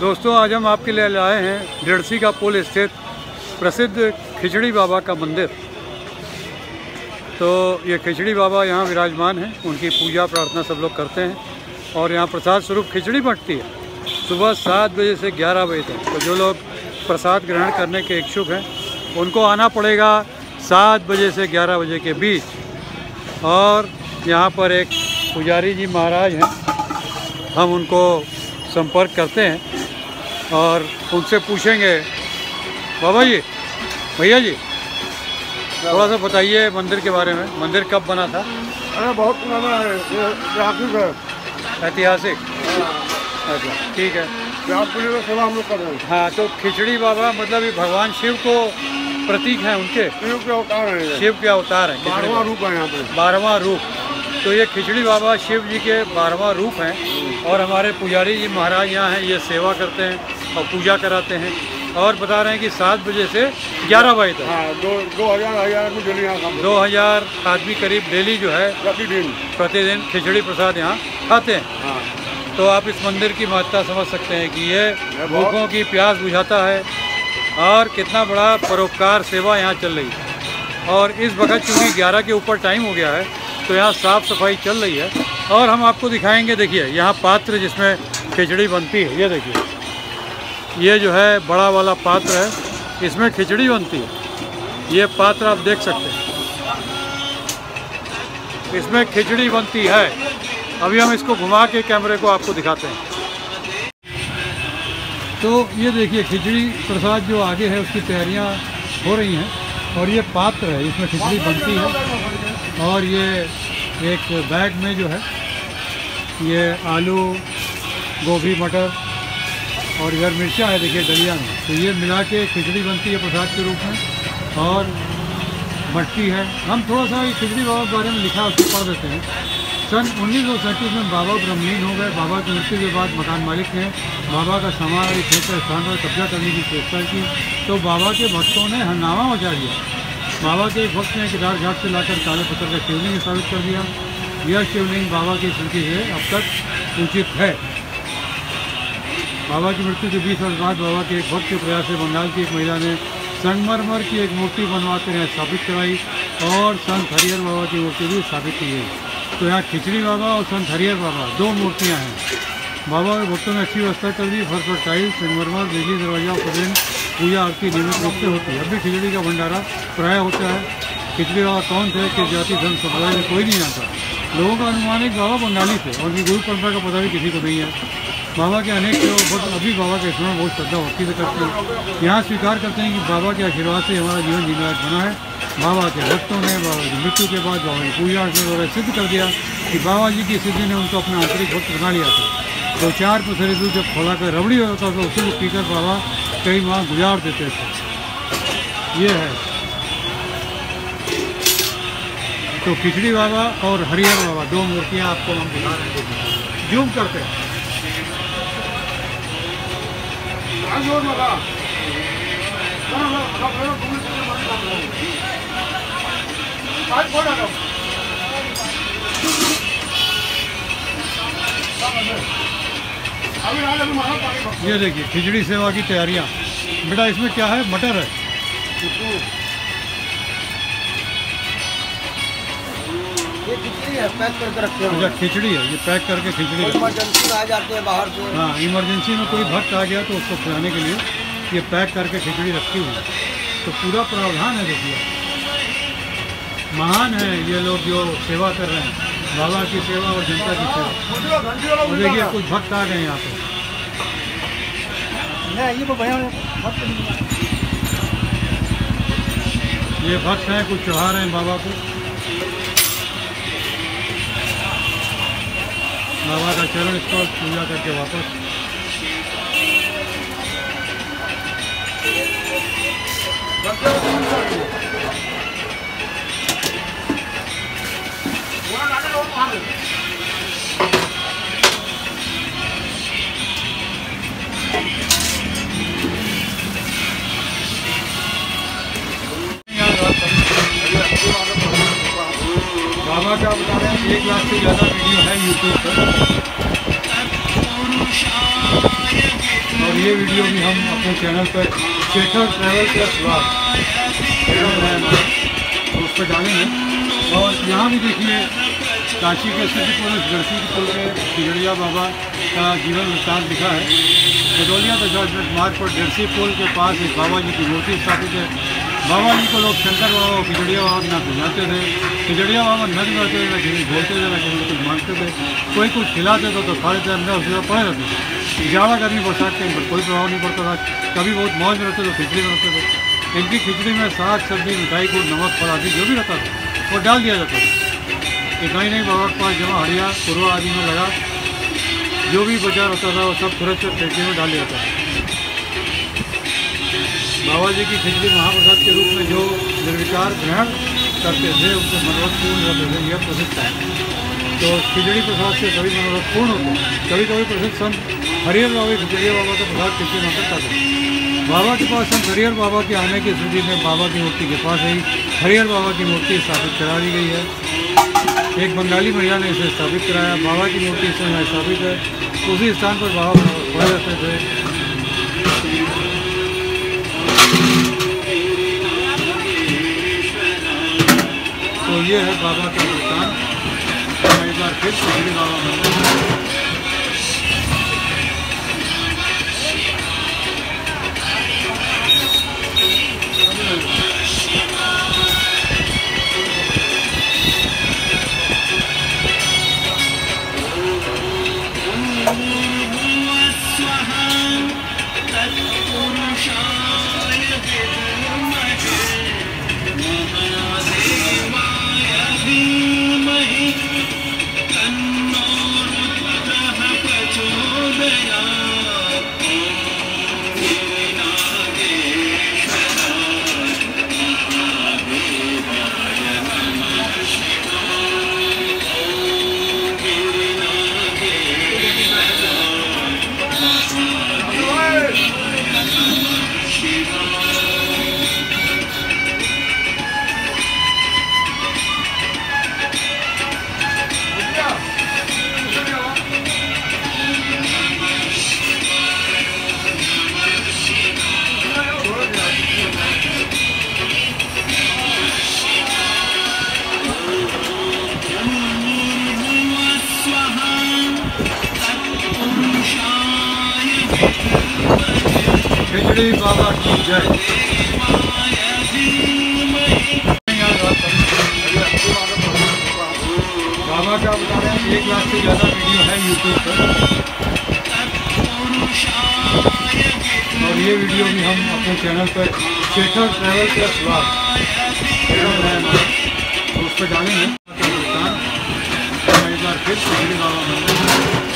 दोस्तों, आज हम आपके लिए लाए हैं डेढ़सी का पुल स्थित प्रसिद्ध खिचड़ी बाबा का मंदिर। तो ये खिचड़ी बाबा यहाँ विराजमान हैं, उनकी पूजा प्रार्थना सब लोग करते हैं और यहाँ प्रसाद स्वरूप खिचड़ी बंटती है। सुबह सात बजे से ग्यारह बजे तक। तो जो लोग प्रसाद ग्रहण करने के इच्छुक हैं, उनको आना पड़ेगा सात बजे से ग्यारह बजे के बीच। और यहाँ पर एक पुजारी जी महाराज हैं, हम उनको संपर्क करते हैं। और उनसे पूछेंगे। बाबा जी भैया जी थोड़ा सा बताइए मंदिर के बारे में। मंदिर कब बना था? अरे बहुत पुराना है ऐतिहासिक ऐतिहासिक? अच्छा ठीक है। सेवा हम लोग कर रहे हैं। हाँ तो खिचड़ी बाबा मतलब ये भगवान शिव को प्रतीक हैं उनके? शिव के अवतार है शिव के अवतार हैं बारहवां रूप है यहाँ पे। बारहवा रूप। तो ये खिचड़ी बाबा शिव जी के बारहवा रूप हैं। और हमारे पुजारी जी महाराज यहाँ हैं ये सेवा करते हैं। और पूजा कराते हैं और बता रहे हैं कि सात बजे से ग्यारह बजे तक। हाँ दो दो हज़ार हज़ार आदमी डेली यहाँ दो हज़ार आदमी करीब डेली जो है प्रतिदिन। प्रतिदिन खिचड़ी प्रसाद यहाँ खाते हैं। हाँ। तो आप इस मंदिर की महत्ता समझ सकते हैं कि ये भूखों की प्यास बुझाता है और कितना बड़ा परोपकार सेवा यहाँ चल रही है। और इस वक्त चूँकि 11 के ऊपर टाइम हो गया है तो यहाँ साफ़ सफ़ाई चल रही है। और हम आपको दिखाएँगे देखिए यहाँ पात्र जिसमें खिचड़ी बनती है ये देखिए। ये जो है बड़ा वाला पात्र है। इसमें खिचड़ी बनती है। ये पात्र आप देख सकते हैं। इसमें खिचड़ी बनती है। अभी हम इसको घुमा के कैमरे को आपको दिखाते हैं। तो ये देखिए, खिचड़ी प्रसाद जो आगे है, उसकी तैयारियाँ हो रही हैं। और ये पात्र है, इसमें खिचड़ी बनती है। और ये एक बैग में जो है, ये आलू, गोभी, मटर और इधर मिर्चा है, देखिए, दलिया में। तो ये मिला के खिचड़ी बनती है प्रसाद के रूप में, और मटकी है। हम थोड़ा सा ये खिचड़ी बाबा के बारे में लिखा, उसको पढ़ देते हैं। सन उन्नीस में बाबा ब्रह्मलीन हो गए। बाबा की मृत्यु के बाद मकान मालिक ने बाबा का समाज क्षेत्र स्थान पर कब्जा करने की चेष्टा की। तो बाबा के भक्तों ने हंगामा मचा दिया। बाबा के एक भक्त ने किदार घाट से लाकर काले पत्थर का शिवलिंग स्थापित कर दिया। यह शिवलिंग बाबा की स्मृति से अब तक उचित है। बाबा की मृत्यु के बीस वर्ष बाद बाबा के एक भक्त के प्रयास से बंगाल की एक महिला ने संगमरमर की एक मूर्ति बनवाते हैं स्थापित कराई और संत हरिहर बाबा की मूर्ति भी स्थापित की गई। तो यहाँ खिचड़ी बाबा और संत हरिहर बाबा, दो मूर्तियाँ हैं। बाबा के भक्तों ने अच्छी व्यवस्था कर दी, फर्श पर टाइल संगमरमर, बिजली, दरवाज़ा और पूजा आरती नियमित रूप से होती है। अब भी खिचड़ी का भंडारा प्राय होता है। खिचड़ी बाबा कौन थे? किस जाति, धर्म संप्रदाय में कोई नहीं जानता। लोगों का अनुमान है बाबा बंगाली थे और उनकी गुरु परंपरा का पता भी किसी को नहीं है। बाबा के अनेक लोग बहुत, अभी बाबा का स्मरण बहुत श्रद्धा भक्ति से करते हैं। यहाँ स्वीकार करते हैं कि बाबा के आशीर्वाद से हमारा जीवन जीना बना है। बाबा के भक्तों ने, बाबा की मृत्यु के बाद, बाबा की पूजा वगैरह सिद्ध कर दिया कि बाबा जी की सिद्धि ने उनको अपना आंतरिक भक्त बना लिया था। तो चार पथरे दूध जब खोला कर रबड़ी होता था, उसी को पीकर बाबा कई माह गुजार देते थे। ये है। तो खिचड़ी बाबा और हरिहर बाबा, दो मूर्तियाँ आपको हम दिखा रहे हैं। जूम करते हैं। ये देखिए खिचड़ी सेवा की तैयारियाँ। बेटा इसमें क्या है? मटर है। ये खिचड़ी है पैक करके रखे अच्छा खिचड़ी है ये पैक करके खिचड़ी। इमरजेंसी में आ जाते हैं बाहर से। हाँ इमरजेंसी में कोई भक्त आ गया तो उसको खिलाने के लिए ये पैक करके खिचड़ी रखी हुई है। तो पूरा प्रावधान है देखिए। महान है ये लोग जो सेवा कर रहे हैं बाबा की सेवा और जनता की सेवा। और देखिए कुछ भक्त आ गए यहाँ पे। ये तो ये भक्त हैं कुछ चढ़ा रहे हैं बाबा को। बाबा का चरण स्थल पूजा करके वापस। Thank लाके एक लाख से ज़्यादा वीडियो है यूट्यूब पर। और ये वीडियो भी हम अपने चैनल पर शेखर ट्रैवल है। हमारा तो उस पर डालेंगे। और यहाँ भी देखिए, काशी के सिटी पुलिस गढ़सी पुल पे खिजड़िया बाबा का जीवन वृत्तांत लिखा है। भदौलिया दशाश्वत मार्ग पर डरसी पुल के पास एक बाबा जी की मूर्ति स्थापित है। बाबा जी को लोग शंकर बाबा और खिजड़िया बाबा के नाम बुलाते थे खिजड़िया बाबा नद रहते थे लेकिन बोलते थे लेकिन कुछ मांगते थे कोई कुछ खिलाते थे तो खाते थे अंदर उसके पड़े रहते थे ज़्यादा गर्मी बरसात के अंदर कोई प्रभाव नहीं पड़ता था कभी बहुत मौज में रहते थे खिचड़ी में रहते थे इनकी खिचड़ी में साग सब्ज़ी मिठाई गुड़ नमक फल आदि जो भी रहता था वो डाल दिया जाता था इतना नहीं बाबा के पास जमा हरिया पुरवा आदि में लगा जो भी बचा रहता था वो सब तुरंत से पेटी में डाल दिया जाता था बाबा जी की खिचड़ी महाप्रसाद के रूप में जो निर्विकार ग्रहण करते थे उनके मनोरथ पूर्ण होते थे, यह प्रसिद्ध है। तो खिचड़ी प्रसाद से सभी मनोरथ पूर्ण होते हैं। कभी कभी प्रसिद्ध संत हरिहर बाबा खिचड़िया बाबा का प्रसाद खिचड़ी मात्र करते थे बाबा के पास संत हरिहर बाबा के आने की स्थिति में बाबा की मूर्ति के पास ही हरिहर बाबा की मूर्ति स्थापित करा दी गई है। एक बंगाली महिला ने इसे स्थापित कराया। बाबा की मूर्ति इस समय स्थापित है। उसी स्थान पर बाबा खड़े रहते थे। ये है बाबा का स्थान एक बार फिर खिचड़ी बाबा मंदिर खिचड़ी बाबा की जय। बाबा का बता रहे हैं, एक लाख से ज़्यादा वीडियो है यूट्यूब पर। और ये वीडियो भी हम अपने चैनल पर शेखर ट्रैवल प्लस ब्लॉग तो उस पर डालेंगे। पाकिस्तान एक बार फिर बाबा मंदिर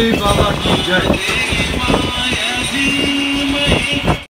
है खिचड़ी बाबा की जय